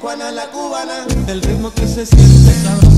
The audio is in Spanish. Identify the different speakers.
Speaker 1: Juana la cubana.
Speaker 2: El ritmo que se siente